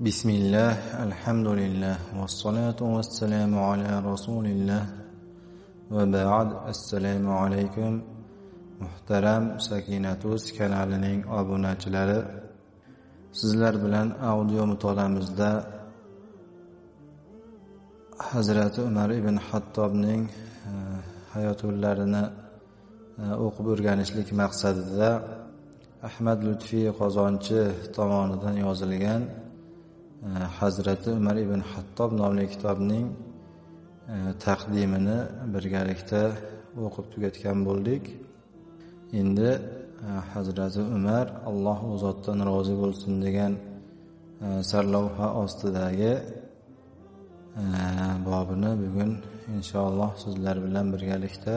بسم الله الحمد لله والصلاة والسلام على رسول الله وبعد السلام عليكم muhtaram sakinatuz kanalining obunachilari sizlar bilan audio mutolaamizda hazrati umar ibn hattobning e, hayot yo'llarini e, o'qib o'rganishlik maqsadida ahmad lutfiy qozonchi tomonidan yozilgan hazrati umar ibn hattob nomli kitobning e, taqdimini birgalikda o'qib tugatgan bo'ldik. Endi e, hazrati umar alloh u zotdan rozi bo'lsin degan e, sarlavha ostidagi bobini bugun inshaalloh sizlar bilan birgalikda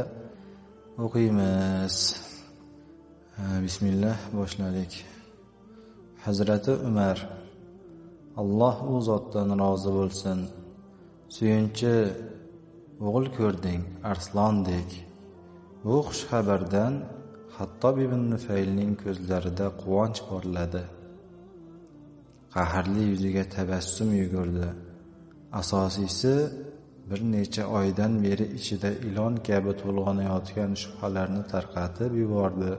o'qiymiz. Bismillah boshladik. Hazrati umar alloh u zotdan rozi bo'lsin. Suyunchi o'g'il ko'rding arslondek. Bu xushxabardan hattob ibn nufaylning ko'zlarida quvonch porladi. Qahrli yuziga tabassum yugurdi. Asosiysi bir necha oydan beri ichida ilon kabi to'lg'onayotgan shubhalarni tarqatib yubordi.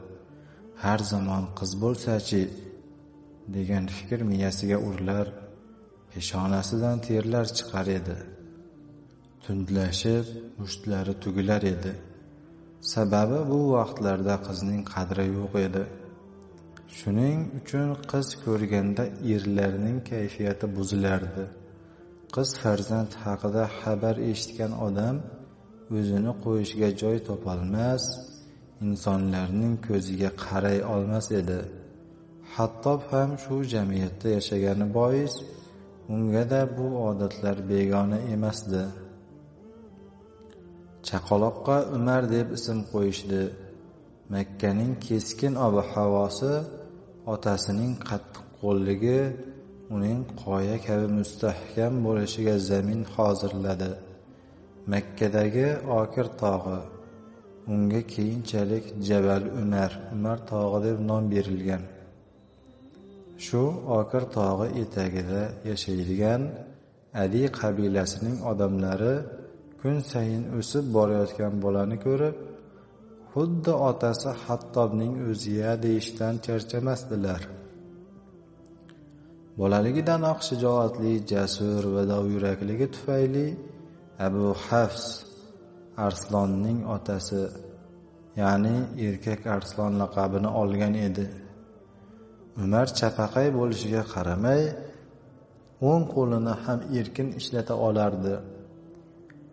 Har zamon qiz bo'lsachi? degan fikr miyasiga urilar peshonasidan terlar chiqar edi. Tundlashib mushtlari tugilar edi. Sababi bu vaqtlarda qizning qadri yo'q edi. Shuning uchun qiz ko'rganda erlarning kayfiyati buzilardi. Qiz farzand haqida xabar eshitgan odam o'zini qo'yishga joy topolmas insonlarning ko'ziga qaray olmas edi. Hattob ham shu jamiyatda yashagani bois ungada bu odatlar begona emasdi. Chaqaloqqa umar deb ism qo'yishdi. Makkaning keskin ob havosi otasining qattiqqo'lligi uning qoya kabi mustahkam bo'lishiga zamin hozirladi. Makkadagi okir tog'i unga keyinchalik jabal umar umar tog'i deb nom berilgan. Shu okir tog'i etagida yashaydigan ali qabilasining odamlari kun sayin o'sib borayotgan bolani ko'rib xuddi otasi hattobning o'ziya deyishdan charchamasdilar. Bolaligidanoq shijoatli jasur va dovyurakligi tufayli abu hafs arslonning otasi ya'ni erkak arslon laqabini olgan edi. Umar chapaqay bo'lishiga qaramay o'ng qo'lini ham erkin ishlata olardi.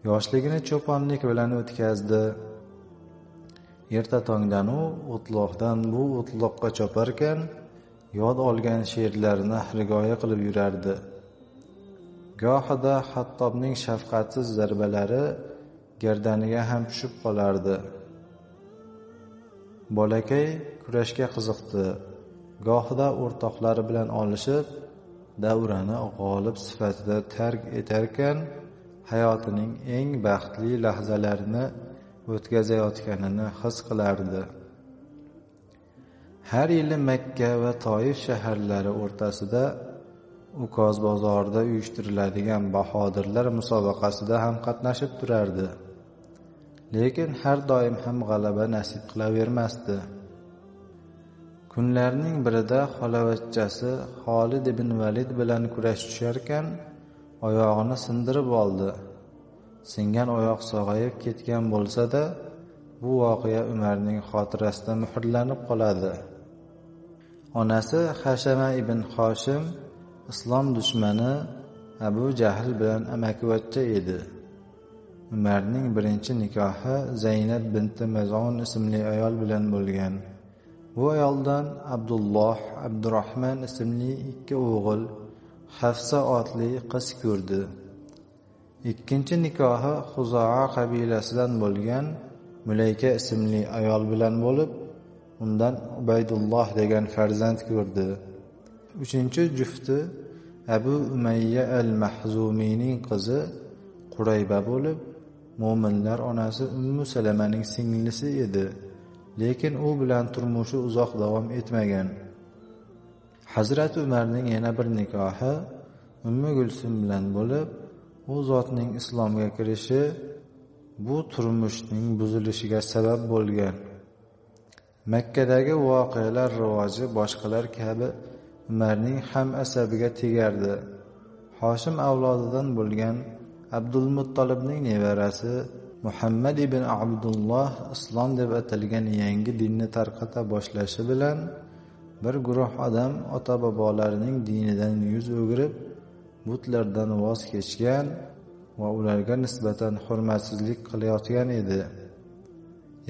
Yoshligini cho'ponlik bilan o'tkazdi. Erta tongdanu u o'tloqdan bu o'tloqqa choparkan yod olgan she'rlarini hirgoya qilib yurardi. Gohida hattobning shafqatsiz zarbalari gardaniga ham tushib qolardi. Bolakay kurashga qiziqdi. Gohida o'rtoqlari bilan olishib davrani g'olib sifatida tark etarkan hayotining eng baxtli lahzalarini o'tkazayotganini his qilardi. Har yili makka va toif shaharlari o'rtasida ukoz bozorida uyushtiriladigan bahodirlar musobaqasida ham qatnashib turardi. Lekin har doim ham g'alaba nasib qilavermasdi. Kunlarning birida xolavachchasi xolid ibn valid bilan kurash tusharkan oyog'ini sindirib oldi. Singan oyoq sog'ayib ketgan bo'lsa-da bu voqea umarning xotirasida muhrlanib qoladi. Onasi hashama ibn hoshim islom dushmani abu jahl bilan amakivachcha edi. Umarning birinchi nikohi zaynab binti mazon ismli ayol bilan bo'lgan. Bu ayoldan abdulloh abdurahmon ismli ikki o'g'il hafsa otli qiz ko'rdi. Ikkinchi nikohi huzoa qabilasidan bo'lgan mulayka ismli ayol bilan bo'lib undan ubaydulloh degan farzand ko'rdi. Uchinchi jufti abu umayya al mahzumiyning qizi qurayba bo'lib mo'minlar onasi ummu salamaning singlisi edi. Lekin u bilan turmushi uzoq davom etmagan. Hazrati umarning yana bir nikohi ummi gulsum bilan bo'lib u zotning islomga kirishi bu turmushning buzilishiga sabab bo'lgan. Makkadagi voqealar rivoji boshqalar kabi umarning ham asabiga tegardi. Hoshim avlodidan bo'lgan abdulmuttolibning nevarasi muhammad ibn abdulloh islom deb atalgan yangi dinni tarqata boshlashi bilan bir guruh odam ota bobolarining dinidan yuz o'girib butlardan voz kechgan va ularga nisbatan hurmatsizlik qilayotgan edi.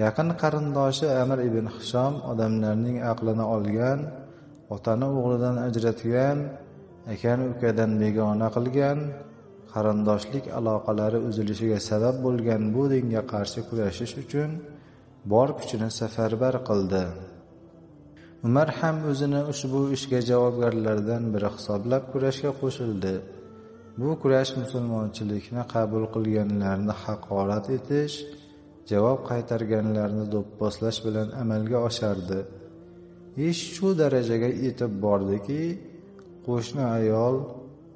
Yaqin qarindoshi amir ibn hishom odamlarning aqlini olgan otani o'g'lidan ajratgan akani ukadan begona qilgan qarindoshlik aloqalari uzilishiga sabab bo'lgan bu dinga qarshi kurashish uchun bor kuchini safarbar qildi. Umar ham o'zini ushbu ishga javobgarlardan biri hisoblab kurashga qo'shildi. Bu kurash musulmonchilikni qabul qilganlarni haqorat etish javob qaytarganlarni do'pposlash bilan amalga oshardi. Ish shu darajaga yetib bordiki qo'shni ayol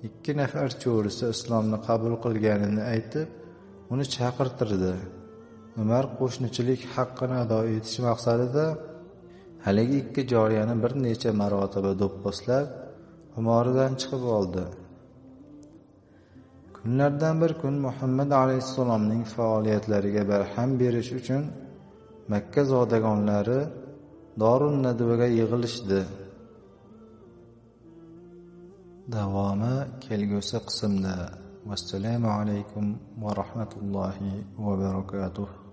ikki nafar cho'risi islomni qabul qilganini aytib uni chaqirtirdi. Umar qo'shnichilik haqqini ado etish maqsadida haligi ikki joriyani bir necha marotaba do'pposlab xumoridan chiqib oldi. Kunlardan bir kun muhammad alayhissalomning faoliyatlariga barham berish uchun makka zodagonlari dorun nadvaga yig'ilishdi. Davomi kelgusi qismda vassalomu alaykum va rahmatullohi va barakatuh